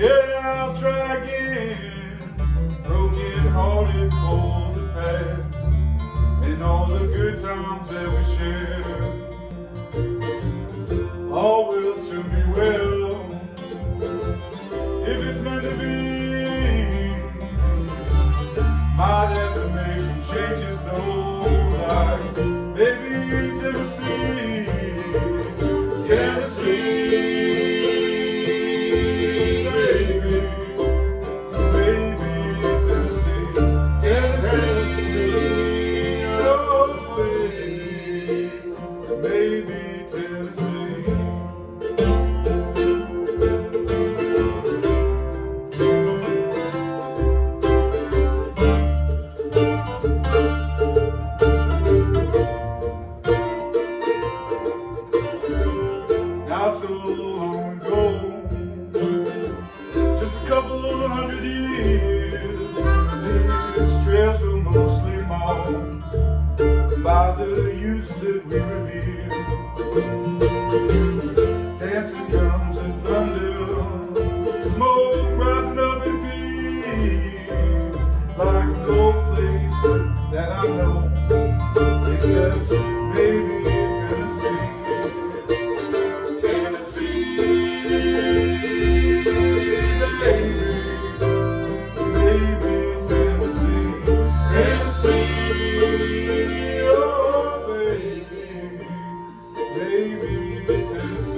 Yeah, I'll try again. Broken hearted for the past and all the good times that we shared. All will soon be well if it's meant to be. Might have to make some changes though, like maybe Tennessee, Long ago, just a couple of hundred years, these trails were mostly marked by the that we revere. Dancing drums and thunder, smoke rising up in like no place that I know, except maybe baby,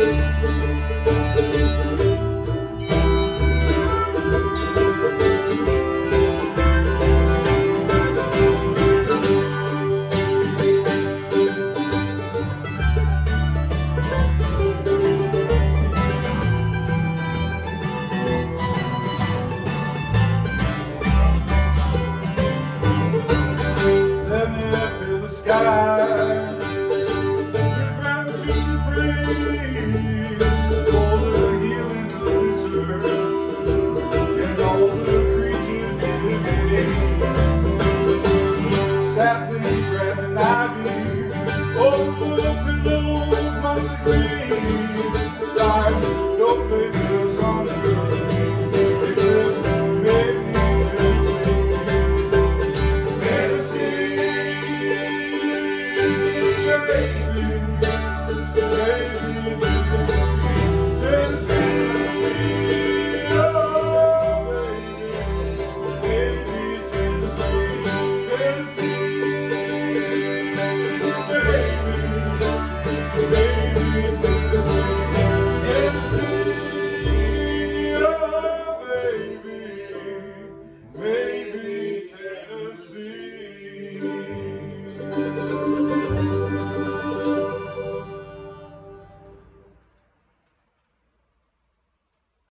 Tennessee. Gratitude